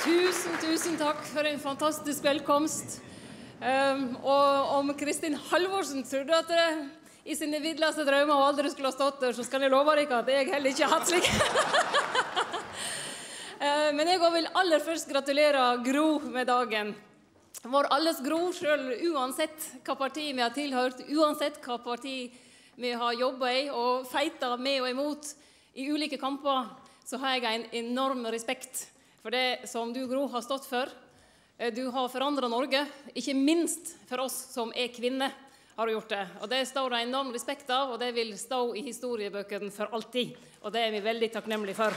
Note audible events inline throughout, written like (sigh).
Tusen, tusen takk for en fantastisk velkomst. Um, og om Kristin Halvorsen trodde at det i sine villeste drømmer aldri skulle ha stått der, så skal jeg love dere at jeg heller ikke har hatt slik. uh, (laughs) men jeg vil aller først gratulere Gro med dagen. Vår alles Gro, sjøl uansett hva parti vi har tilhørt, uansett hva parti vi har jobba i og feita med og imot i ulike kamper, så har jeg en enorm respekt for det som du, Gro, har stått for. Eh, du har forandra Norge, ikke minst for oss som er kvinner. har du gjort Det Og det står det enorm respekt av, og det vil stå i historiebøkene for alltid. Og det er vi veldig takknemlige for.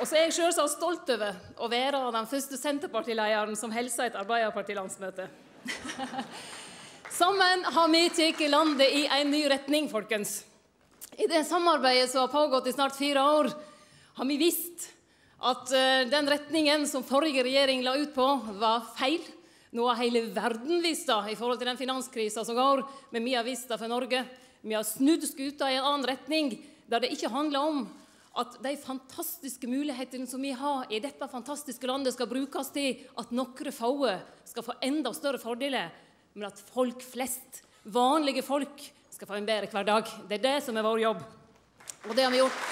Og så er jeg selvsagt stolt over å være den første Senterpartilederen som hilser et Arbeiderpartilandsmøte. (laughs) Sammen har vi tatt landet i en ny retning, folkens. I det samarbeidet som har pågått i snart fire år, har vi visst at eh, den retningen som forrige regjering la ut på, var feil. Nå har hele verden visst det i forhold til den finanskrisa som går, men vi har visst det for Norge. Vi har snudd skuta i en annen retning, der det ikke handler om at de fantastiske mulighetene som vi har i dette fantastiske landet, skal brukes til at noen få skal få enda større fordeler men at folk flest, vanlige folk, skal få en bedre hverdag. Det er det som er vår jobb. Og det har vi gjort.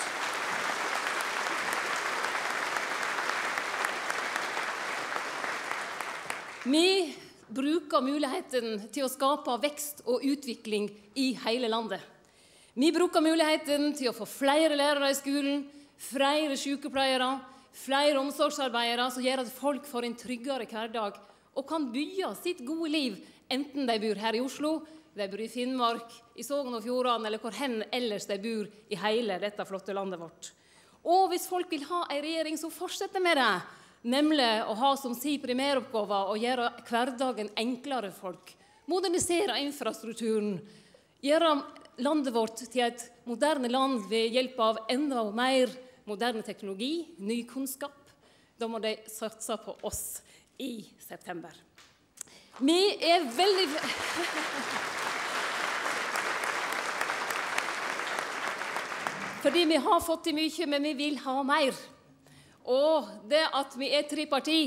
Vi bruker muligheten til å skape vekst og utvikling i hele landet. Vi bruker muligheten til å få flere lærere i skolen, flere sykepleiere, flere omsorgsarbeidere, som gjør at folk får en tryggere hverdag og kan bygge sitt gode liv enten de bor her i Oslo, de bor i Finnmark, i Sogn og Fjordane eller hvor hen ellers de bor i hele dette flotte landet vårt. Og hvis folk vil ha ei regjering som fortsetter med det, nemlig å ha som si primæroppgave å gjøre hverdagen enklere for folk, modernisere infrastrukturen, gjøre landet vårt til et moderne land ved hjelp av enda mer moderne teknologi, ny kunnskap, da må de satse på oss i september. Vi er veldig Fordi vi har fått til mye, men vi vil ha mer. Og det at vi er tre parti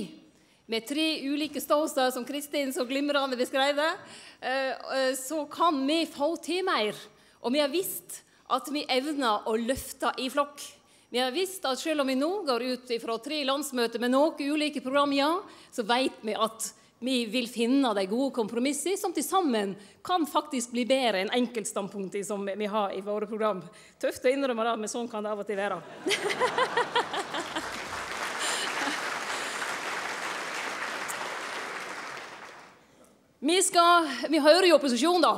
med tre ulike ståsteder, som Kristin så glimrende beskrev det, eh, eh, så kan vi få til mer. Og vi har visst at vi evner å løfte i flokk. Vi har visst at selv om vi nå går ut fra tre landsmøter med noen ulike program, ja, så vet vi at vi vil finne de gode kompromissene som til sammen kan faktisk bli bedre enn enkeltstandpunktene som vi har i våre program. Tøft å innrømme det, men sånn kan det av og til være. (laughs) vi, skal, vi hører jo opposisjon, da,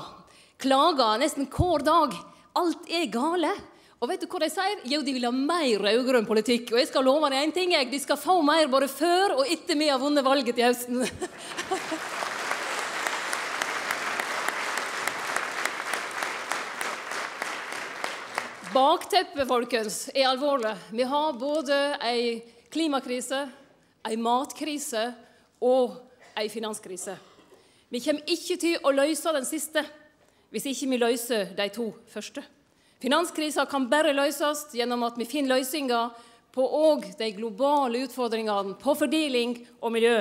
klager nesten hver dag. Alt er gale. Og vet du hva de sier? Jo, de vil ha mer rød-grønn politikk. Og jeg skal love deg én ting, jeg. De skal få mer både før og etter vi har vunnet valget til høsten. (laughs) Bakteppet, folkens, er alvorlig. Vi har både ei klimakrise, ei matkrise og ei finanskrise. Vi kommer ikke til å løse den siste hvis ikke vi løser de to første. Finanskrisa kan bare løses gjennom at vi finner løsninger på òg de globale utfordringene på fordeling og miljø.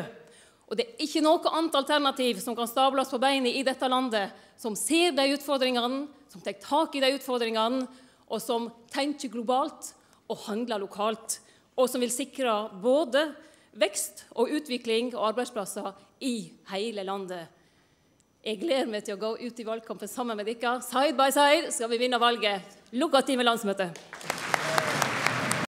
Og det er ikke noe annet alternativ som kan stables på beina i dette landet, som ser de utfordringene, som tar tak i de utfordringene, og som tenker globalt og handler lokalt. Og som vil sikre både vekst og utvikling og arbeidsplasser i hele landet. Jeg gleder meg til å gå ut i valgkampen sammen med dere. Side by side skal vi vinne valget. Lykke til med landsmøtet!